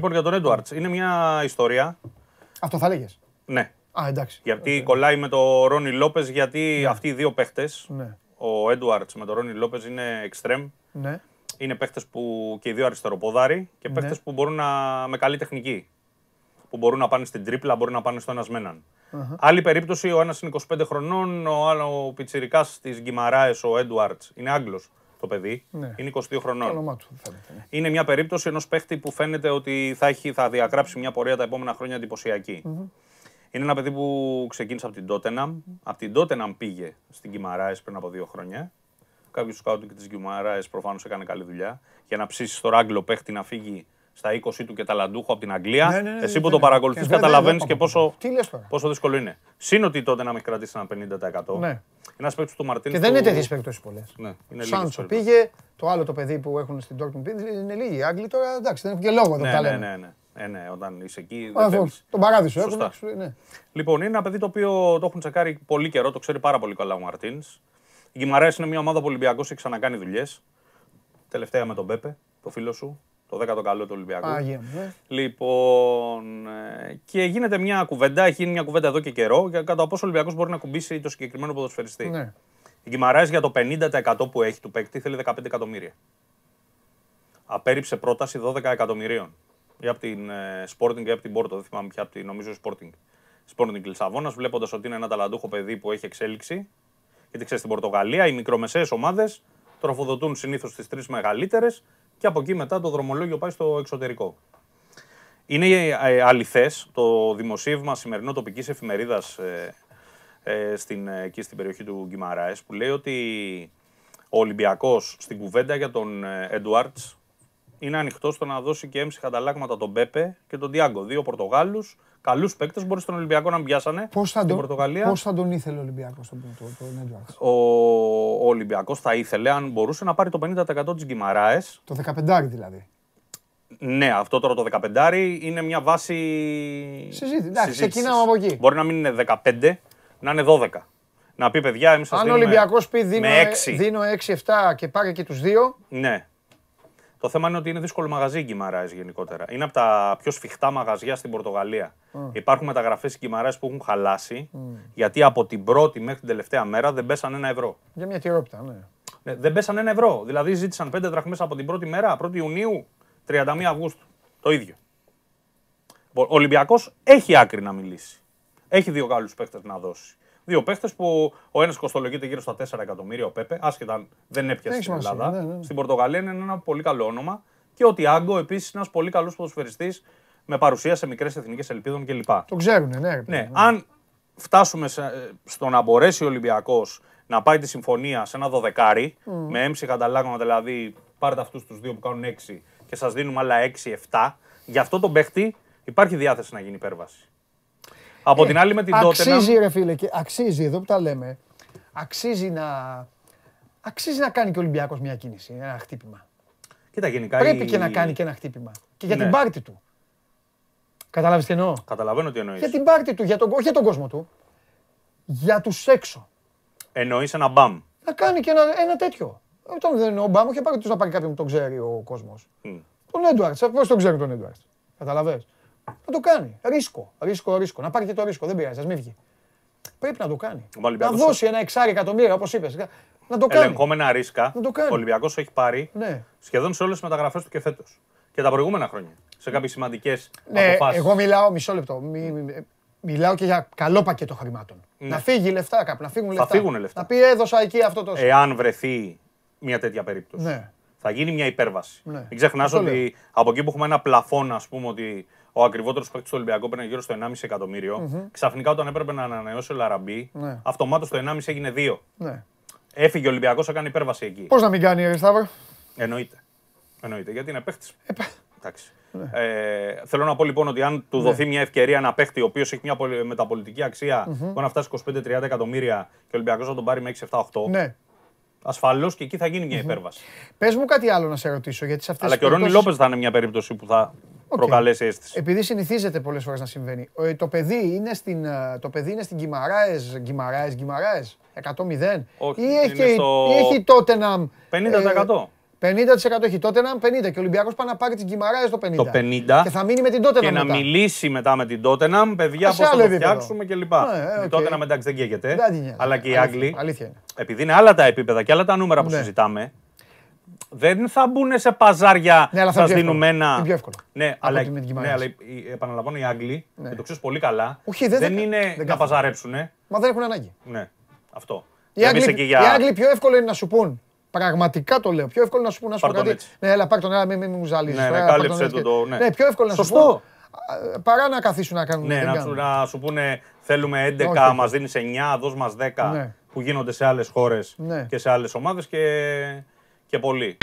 Λοιπόν, για τον Έντουαρτ, είναι μια ιστορία. Αυτό θα λέγε. Ναι. Α, εντάξει. Γιατί κολλάει με το Ρόνι Λόπες, γιατί αυτοί οι δύο παίχτες, Ναι. ο Έντουαρτ με τον Ρόνι Λόπες, είναι extreme. Ναι. Είναι παίχτες που και οι δύο αριστεροποδάρι και Ναι. παίχτες που μπορούν να. με καλή τεχνική. Που μπορούν να πάνε στην τρίπλα, μπορούν να πάνε στο ένας με έναν. Άλλη περίπτωση, ο ένας είναι 25 χρονών, ο άλλο ο πιτσυρικά της Γκυμαράες, ο Έντουαρτ, είναι Άγγλος το παιδί, Ναι. είναι 22 Το χρονών. όνομά του φαίνεται. ναι. Είναι μια περίπτωση ενός παίχτη που φαίνεται ότι θα, έχει, θα διαγράψει μια πορεία τα επόμενα χρόνια εντυπωσιακή. Είναι ένα παιδί που ξεκίνησε από την Τότεναμ. Από την Τότεναμ πήγε στην Γκυμαράε πριν από δύο χρόνια. Κάποιος σκάουτινγκ της Γκυμαράε προφανώς έκανε καλή δουλειά. Για να ψήσει τον Άγγλο παίχτη να φύγει στα 20 του και ταλαντούχο από την Αγγλία. Ναι, ναι, ναι, Εσύ ναι, που ναι. το παρακολουθείς, Και βέβαια, καταλαβαίνεις ναι, και πα, πα, πόσο, πα. Τι λες τώρα; πόσο δύσκολο είναι. Συν ότι τότε να με κρατήσει ένα 50%. Ναι. Ένας παίκτης του Μαρτίν. Και δεν είναι τέτοιες περιπτώσεις πολλές. Ναι, είναι λίγες Σάντσο περιπτώσεις. πήγε, το άλλο το παιδί που έχουν στην Dortmund πήγε, είναι λίγοι. Οι Άγγλοι τώρα εντάξει, δεν έχουν και λόγο εδώ που Ναι, τα ναι, λένε. ναι, ναι. Ε, ναι, όταν είσαι εκεί. δεν Αφού θέλεις. Τον παράδεισο έχουν. Σωστά. σου- ναι. Λοιπόν, είναι ένα παιδί το οποίο το έχουν τσεκάρει πολύ καιρό, το ξέρει πάρα πολύ καλά ο Μαρτίνς. Η Γκυμαράε είναι μια ομάδα που ο Ολυμπιακός έχει ξανακάνει δουλειές. Τελευταία με τον Πέπε, το φίλο σου, το 10ο καλό του Ολυμπιακού. Αγία μου. ναι. Λοιπόν, ε, και γίνεται μια κουβέντα, έχει γίνει μια κουβέντα εδώ και καιρό για κατά πόσο ο Ολυμπιακός μπορεί να κουμπίσει το συγκεκριμένο ποδοσφαιριστή. Ναι. Η Γκυμαράε για το 50% που έχει του παίκτη θέλει 15 εκατομμύρια. Απέριψε πρόταση 12 εκατομμυρίων. Ή από την ε, Sporting ή από την Porto, δεν θυμάμαι πια, από την, νομίζω Sporting. Sporting Λισαβόνας, βλέποντας ότι είναι ένα ταλαντούχο παιδί που έχει εξέλιξη. Γιατί ξέρεις, στην Πορτογαλία οι μικρομεσαίες ομάδες τροφοδοτούν συνήθως τις τρεις μεγαλύτερες και από εκεί μετά το δρομολόγιο πάει στο εξωτερικό. Είναι ε, αληθές το δημοσίευμα σημερινό τοπικής εφημερίδας ε, ε, στην, ε, εκεί στην περιοχή του Γκυμαράες που λέει ότι ο Ολυμπιακός στην κουβέντα για τον Εντουάρτς είναι ανοιχτός στο να δώσει και έμψυχα ανταλλάγματα τον Πέπε και τον Διάγκο. Δύο Πορτογάλους, καλούς παίκτες, μπορεί στον Ολυμπιακό να πιάσανε Πώς θα, στην τον, Πορτογαλία. πώς θα τον ήθελε ο Ολυμπιακός τον, τον, τον Edwards; Ο, ο Ολυμπιακός θα ήθελε αν μπορούσε να πάρει το 50% της Γκυμαράες Το 15 δηλαδή. Ναι, αυτό τώρα το 15 είναι μια βάση. Συζήτηση. Εντάξει, συζήτησης. ξεκινάμε από εκεί. Μπορεί να μην είναι 15, να είναι 12. Να πει παιδιά, εμείς σας Αν ο δίνουμε. Ολυμπιακός πει δίνω, με 6. δίνω 6-7 και πάρει και τους δύο, Ναι. Το θέμα είναι ότι είναι δύσκολο μαγαζί η Γκυμαράες γενικότερα. Είναι από τα πιο σφιχτά μαγαζιά στην Πορτογαλία. Υπάρχουν μεταγραφές η Γκυμαράες που έχουν χαλάσει, γιατί από την πρώτη μέχρι την τελευταία μέρα δεν πέσαν ένα ευρώ. για μια τυρόπιτα, ναι. Ναι, δεν πέσαν ένα ευρώ. Δηλαδή ζήτησαν 5 δραχμές από την πρώτη μέρα, 1η Ιουνίου, 31 Αυγούστου. Το ίδιο. Λοιπόν, Ο Ολυμπιακός έχει άκρη να μιλήσει. Έχει δύο καλού παίχτε να δώσει. Δύο παίχτες που ο ένας κοστολογείται γύρω στα 4 εκατομμύρια, ο Πέπε, άσχετα αν δεν έπιασε Έχει στην σημασία, Ελλάδα. ναι, ναι. Στην Πορτογαλία είναι ένα πολύ καλό όνομα. Και ο Τιάγκο επίσης ένας πολύ καλός ποδοσφαιριστής με παρουσία σε μικρές εθνικές ελπίδων κλπ. Το ξέρουνε, ναι. ρε παιδί Ναι, μου. αν φτάσουμε σε- ε, στο να μπορέσει ο Ολυμπιακός να πάει τη συμφωνία σε ένα δωδεκάρι, με έμψυχα ανταλλάγματα, δηλαδή πάρτε αυτούς τους δύο που κάνουν 6 και σας δίνουμε άλλα 6-7, για αυτό τον παίχτη υπάρχει διάθεση να γίνει υπέρβαση. Από την άλλη με την τότε. Αξίζει ρε φίλε, και αξίζει εδώ που τα λέμε, αξίζει να, αξίζει να κάνει και ο Ολυμπιακός μια κίνηση, ένα χτύπημα. Κοίτα, γενικά. Πρέπει η- και να κάνει και ένα χτύπημα. Και για Ναι. την πάρτη του. Καταλάβεις τι εννοώ; Καταλαβαίνω τι εννοείς. Για την πάρτη του, για τον, όχι για τον κόσμο του. Για τους έξω. Εννοείς ένα μπαμ. Να κάνει και ένα, ένα τέτοιο. Όταν δεν είναι ο Ομπάμα, είχε πάρει τους να πάρει κάποιον που τον ξέρει ο κόσμος. Μμ. Τον Έντουαρτς, πώς τον ξέρει τον Έντουαρτς. Καταλαβες; Να το κάνει. Ρίσκο, ρίσκο, ρίσκο. Να πάρει και το ρίσκο. Δεν πειράζει, ας μην βγει. Πρέπει να το κάνει. Ο Να Ολυμπιακός- δώσει ένα εξάρι εκατομμύρια, όπως είπες. Να το κάνει. Ελεγχόμενα ρίσκα. Να το κάνει. Ο Ολυμπιακός έχει πάρει Ναι. σχεδόν σε όλες τις μεταγραφές του και φέτος. Και τα προηγούμενα χρόνια. Σε κάποιες σημαντικές Ναι, αποφάσεις. εγώ μιλάω, μισό λεπτό. Μη- μη- μιλάω και για καλό πακέτο χρημάτων. Να φύγει λεφτά κάπου, να φύγουν λεφτά. φύγουν λεφτά. Να πει έδωσα εκεί αυτό το. Εάν βρεθεί μια τέτοια περίπτωση. Ναι. Θα γίνει μια υπέρβαση. Ναι. Μην ξεχνάς Αυτό ότι λέω. από εκεί που έχουμε ένα πλαφόν, ας πούμε, ότι ο ακριβότερος παίκτης του Ολυμπιακού παίρνει γύρω στο 1,5 εκατομμυριο ξαφνικά όταν έπρεπε να ανανεώσει ο Λαραμπή, Ναι. αυτομάτως το 1,5 έγινε 2. Ναι. Έφυγε ο Ολυμπιακός, έκανε υπέρβαση εκεί. Πώς να μην κάνει, ρε Σταύρο; Εννοείται. Εννοείται. Γιατί είναι παίχτη. Ε, Εντάξει. Ναι. Ε, θέλω να πω λοιπόν ότι αν του δοθεί μια ευκαιρία να παίχτη ο οποίος έχει μια πολυ- μεταπολιτική αξία μπορεί να φτάσει 25-30 εκατομμύρια και ο Ολυμπιακός να τον πάρει με 6-7-8, Ναι. ασφαλώς και εκεί θα γίνει μια υπέρβαση. Πες μου κάτι άλλο να σε ρωτήσω. Γιατί σε αυτές Αλλά τις και ο Ρόνι περιπτώσεις- Λόπες θα είναι μια περίπτωση που θα Οκ. Προκαλέσει αίσθηση. Επειδή συνηθίζεται πολλές φορές να συμβαίνει. Ε, Το παιδί είναι στην, ε, το παιδί είναι στην Γκυμαράες, Γκυμαράες, Γκυμαράες, 100-0. Όχι, Ή έχει, είναι στο ή έχει τότε να... 50%. 50% έχει τότε να 50 και ο Ολυμπιακός πάει να πάρει τις Γκυμαράες το 50. Το 50. Και θα μείνει με την τότε και να μετά. μιλήσει μετά με την Tottenham, παιδιά, Σε πώς θα άλλο το επίπεδο. φτιάξουμε κλπ. Ναι, Η οκ. Tottenham εντάξει δεν καίγεται. Δεν την νοιάζει. Αλλά και οι Αλήθεια- Άγγλοι, Αλήθεια είναι. επειδή είναι άλλα τα επίπεδα και άλλα τα νούμερα που Ναι. συζητάμε, δεν θα μπουν σε παζάρια. Ναι, αλλά θα σας είναι πιο δίνουμε εύκολο. ένα. Είναι πιο εύκολο. Ναι, αλλά, ότι με την ναι, Guimarães. αλλά οι- οι- επαναλαμβάνω οι Άγγλοι, Ναι. και το ξέρεις πολύ καλά, Όχι, δεν- δεν δεν- είναι δεν να κάθονται. παζαρέψουν. Μα δεν έχουν ανάγκη. Ναι, αυτό. Οι Δεν Άγγλοι, είσαι και οι για. Άγγλοι πιο εύκολο είναι να σου πούν. Πραγματικά το λέω. Πιο εύκολο να σου πούν να σου Πάρ' πω τον κάτι. έτσι. Ναι, έλα, πάρ' τον, έλα, μην, μην μου ζαλίζεις. Ναι, ναι, Έλα, πάρ' τον κάλυψε έτσι το και- το- ναι. Ναι, πιο εύκολο να σου Σωστό. πω. α, Παρά να καθίσουν να κάνουν. Ναι, δεν να κάνουν. σου, να σου πούνε θέλουμε 11, Όχι, όχι. μας δίνεις 9, δώσ' μας 10 Ναι. που γίνονται σε άλλες χώρες Ναι. και σε άλλες ομάδες και, και πολύ.